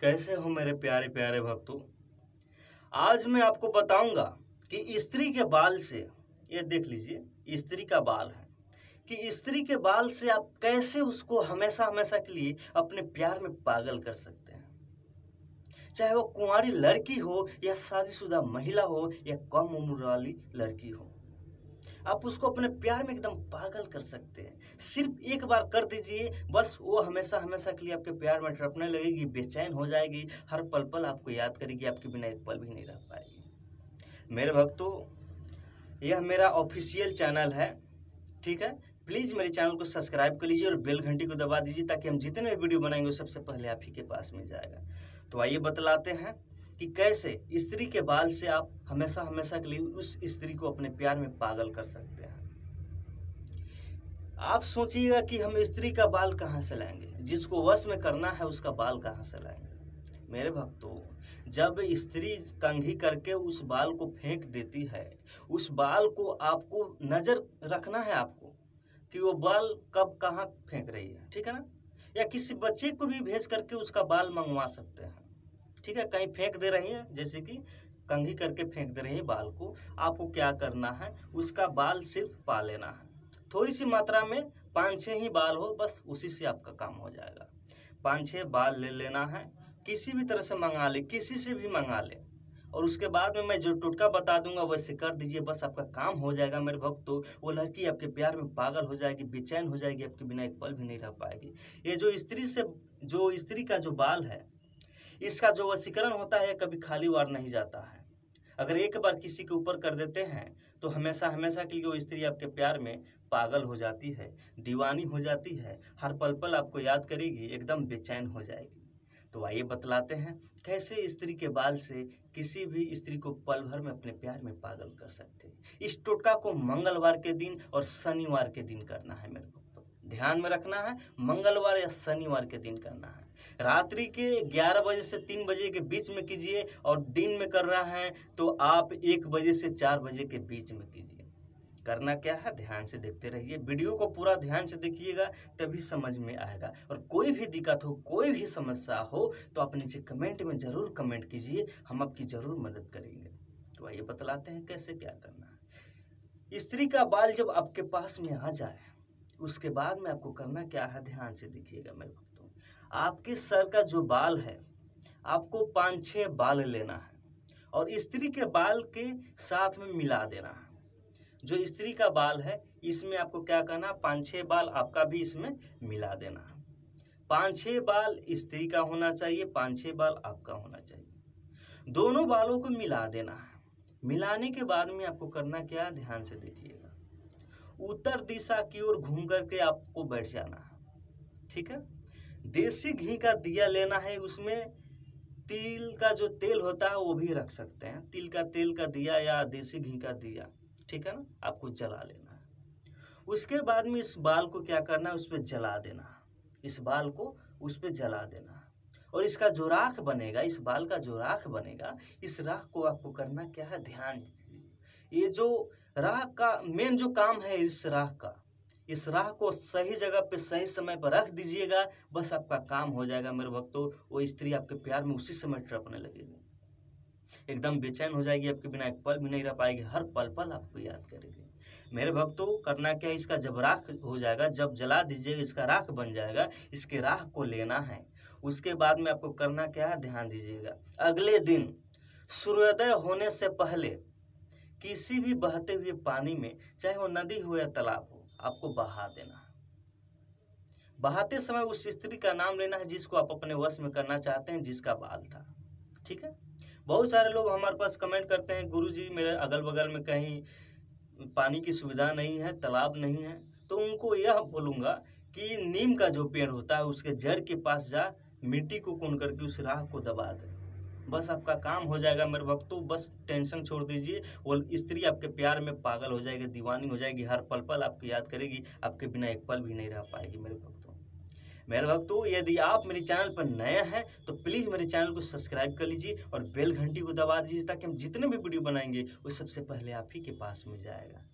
कैसे हो मेरे प्यारे प्यारे भक्तों? आज मैं आपको बताऊँगा कि स्त्री के बाल से, ये देख लीजिए, स्त्री का बाल है, कि स्त्री के बाल से आप कैसे उसको हमेशा हमेशा के लिए अपने प्यार में पागल कर सकते हैं? चाहे वो कुंवारी लड़की हो या शादीशुदा महिला हो या कम उम्र वाली लड़की हो। आप उसको अपने प्यार में एकदम पागल कर सकते हैं। सिर्फ़ एक बार कर दीजिए, बस वो हमेशा हमेशा के लिए आपके प्यार में टपने लगेगी, बेचैन हो जाएगी, हर पल पल आपको याद करेगी, आपके बिना एक पल भी नहीं रह पाएगी। मेरे भक्तों, यह मेरा ऑफिशियल चैनल है, ठीक है? प्लीज़ मेरे चैनल को सब्सक्राइब कर लीजिए और बेल घंटी को दबा दीजिए ताकि हम जितने भी वीडियो बनाएँगे सबसे पहले आप ही के पास में जाएगा। तो आइए बतलाते हैं कि कैसे स्त्री के बाल से आप हमेशा हमेशा के लिए उस स्त्री को अपने प्यार में पागल कर सकते हैं। आप सोचिएगा कि हम स्त्री का बाल कहाँ से लाएँगे? जिसको वश में करना है, उसका बाल कहाँ से लाएँगे? मेरे भक्तों, जब स्त्री कंघी करके उस बाल को फेंक देती है, उस बाल को आपको नज़र रखना है आपको कि वो बाल कब कहाँ फेंक रही है, ठीक है ना? या किसी बच्चे को भी भेज करके उसका बाल मंगवा सकते हैं। ठीक है, कहीं फेंक दे रही है, जैसे कि कंघी करके फेंक दे रही है बाल को, आपको क्या करना है, उसका बाल सिर्फ़ पा लेना है। थोड़ी सी मात्रा में पाँच छः ही बाल हो, बस उसी से आपका काम हो जाएगा। पाँच छः बाल ले लेना है, किसी भी तरह से मंगा ले, किसी से भी मंगा ले। और उसके बाद में मैं जो टुटका बता दूँगा, वैसे कर दीजिए, बस आपका काम हो जाएगा मेरे भक्त। तो वो लड़की आपके प्यार में पागल हो जाएगी, बेचैन हो जाएगी, आपके बिना एक पल भी नहीं रह पाएगी। ये जो स्त्री से, जो स्त्री का जो बाल है इसका जो वशीकरण होता है, कभी खाली वार नहीं जाता है। अगर एक बार किसी के ऊपर कर देते हैं तो हमेशा हमेशा के लिए वो स्त्री आपके प्यार में पागल हो जाती है, दीवानी हो जाती है, हर पल पल आपको याद करेगी, एकदम बेचैन हो जाएगी। तो आइए बतलाते हैं, कैसे स्त्री के बाल से किसी भी स्त्री को पल भर में अपने प्यार में पागल कर सकते हैं? इस टोटका को मंगलवार के दिन और शनिवार के दिन करना है मेरे को। ध्यान में रखना है, मंगलवार या शनिवार के दिन करना है। रात्रि के 11 बजे से 3 बजे के बीच में कीजिए और दिन में कर रहा है तो आप एक बजे से चार बजे के बीच में कीजिए। करना क्या है? ध्यान से देखते रहिए। वीडियो को पूरा ध्यान से देखिएगा, तभी समझ में आएगा। और कोई भी दिक्कत हो, कोई भी समस्या हो तो आप नीचे कमेंट में ज़रूर कमेंट कीजिए, हम आपकी ज़रूर मदद करेंगे। तो आइए बतलाते हैं कैसे क्या करना है। स्त्री का बाल जब आपके पास में आ जाए उसके बाद में आपको करना क्या है, ध्यान से देखिएगा मेरे भक्तों। आपके सर का जो बाल है, आपको पाँच छः बाल लेना है और स्त्री के बाल के साथ में मिला देना है। जो स्त्री का बाल है, इसमें आपको क्या करना है पाँच छः बाल आपका भी इसमें मिला देना है। पाँच छः बाल स्त्री का होना चाहिए पाँच छः बाल आपका होना चाहिए। दोनों बालों को मिला देना है। मिलाने के बाद में आपको करना क्या ध्यान से देखिएगा। उत्तर दिशा की ओर घूम करके आपको बैठ जाना है। ठीक है? देसी घी का दिया लेना है, उसमें तिल का जो तेल होता है, वो भी रख सकते हैं। तिल का तेल का दिया या देसी घी का दिया, ठीक है ना? आपको जला लेना है। उसके बाद में इस बाल को क्या करना है? उस पर जला देना इस बाल को उस पर जला देना और इसका जो राख बनेगा, इस बाल का जो राख बनेगा, इस राख को आपको करना क्या है? ध्यान ये जो राह का मेन जो काम है इस राह का, इस राह को सही जगह पे सही समय पर रख दीजिएगा, बस आपका काम हो जाएगा मेरे भक्तों, वो स्त्री आपके प्यार में उसी समय टपने लगेगी। एकदम बेचैन हो जाएगी आपके बिना एक पल भी नहीं रह पाएगी, हर पल पल आपको याद करेगी। मेरे भक्तों, करना क्या इसका जब राख हो जाएगा, जब जला दीजिएगा, इसका राख बन जाएगा, इसके राख को लेना है। उसके बाद में आपको करना क्या है, ध्यान दीजिएगा। अगले दिन सूर्योदय होने से पहले किसी भी बहते हुए पानी में, चाहे वो नदी हो या तालाब हो, आपको बहा देना बहाते समय उस स्त्री का नाम लेना है जिसको आप अपने वश में करना चाहते हैं, जिसका बाल था। ठीक है? बहुत सारे लोग हमारे पास कमेंट करते हैं, गुरुजी, मेरे अगल बगल में कहीं पानी की सुविधा नहीं है, तालाब नहीं है तो उनको यह बोलूँगा कि नीम का जो पेड़ होता है, उसके जड़ के पास जा, मिट्टी को कून करके उस राह को दबा दें। बस आपका काम हो जाएगा मेरे भक्तों, बस टेंशन छोड़ दीजिए। वो स्त्री आपके प्यार में पागल हो जाएगी, दीवानी हो जाएगी, हर पल पल आपको याद करेगी, आपके बिना एक पल भी नहीं रह पाएगी मेरे भक्तों। मेरे भक्तों, यदि आप मेरे चैनल पर नए हैं तो प्लीज़ मेरे चैनल को सब्सक्राइब कर लीजिए और बेल घंटी को दबा दीजिए ताकि हम जितने भी वीडियो बनाएँगे, वो सबसे पहले आप ही के पास में जाएगा।